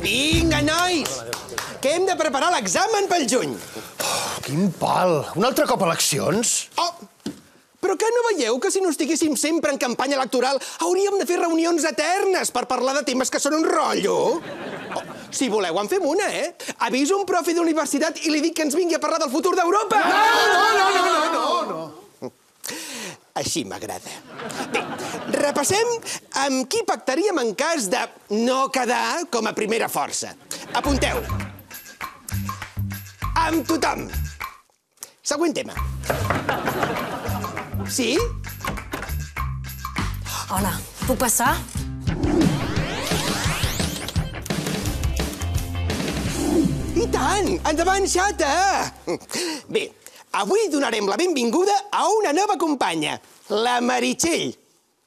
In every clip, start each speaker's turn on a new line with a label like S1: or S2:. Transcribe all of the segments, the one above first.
S1: Vinga, nois! Que hem de preparar l'examen pel juny.
S2: Quin pal! Un altre cop eleccions?
S1: Oh, però que no veieu que si no estiguéssim sempre en campanya electoral hauríem de fer reunions eternes per parlar de temes que són un rotllo? Oh, si voleu, en fem una, eh? Aviso un profi d'universitat i li dic que ens vingui a parlar del futur d'Europa!
S2: No, no, no, no, no.
S1: Així m'agrada. Bé, repassem amb qui pactaríem en cas de no quedar com a primera força. Apunteu. Amb tothom. Següent tema. Sí?
S3: Hola, puc passar?
S1: I tant! Endavant, xata! Bé, avui donarem la benvinguda a una nova companya, la Meritxell.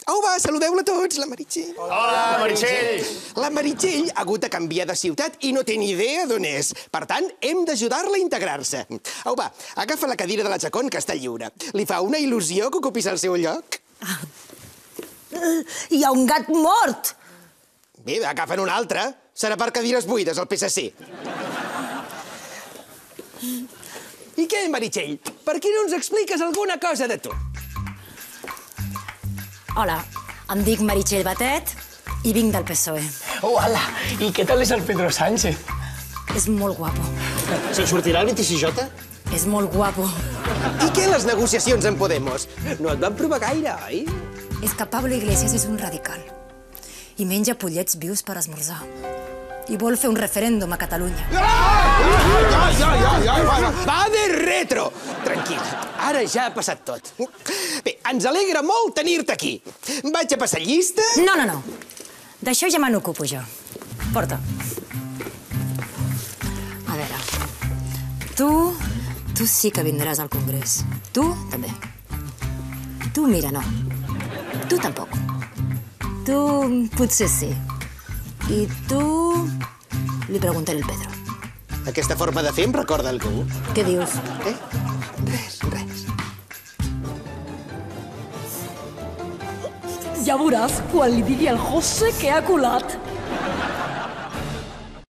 S1: Au, va, saludeu-la tots, la Meritxell.
S2: Hola, Meritxell!
S1: La Meritxell ha hagut de canviar de ciutat i no té ni idea d'on és. Per tant, hem d'ajudar-la a integrar-se. Au, va, agafa la cadira de la Chacón, que està lliure. Li fa una il·lusió que ocupis el seu lloc?
S3: Hi ha un gat mort!
S1: Bé, agafa'n una altra. Serà per cadires buides, al PSC. I què, Meritxell? Per què no ens expliques alguna cosa de tu?
S3: Hola, em dic Meritxell Batet i vinc del PSOE.
S4: Hola, i què tal és el Pedro Sánchez?
S3: És molt guapo.
S2: Se sortirà el 26J?
S3: És molt guapo.
S1: I què les negociacions amb Podemos? No et van provar gaire, oi?
S3: És que Pablo Iglesias és un radical. I menja pollets vius per esmorzar. I vol fer un referèndum a Catalunya.
S1: Ja, ara ja ha passat tot. Bé, ens alegra molt tenir-te aquí. Vaig a passar llista...
S3: No, no, no. D'això ja me n'ocupo jo. Porta. A veure... Tu... Tu sí que vindràs al Congrés. Tu, també. Tu, mira, no. Tu tampoc. Tu, potser sí. I tu... Li preguntaré al Pedro.
S1: Aquesta forma de fer em recorda algú.
S3: Què dius?
S1: Eh? Res.
S5: Ja veuràs quan li digui al José que ha colat.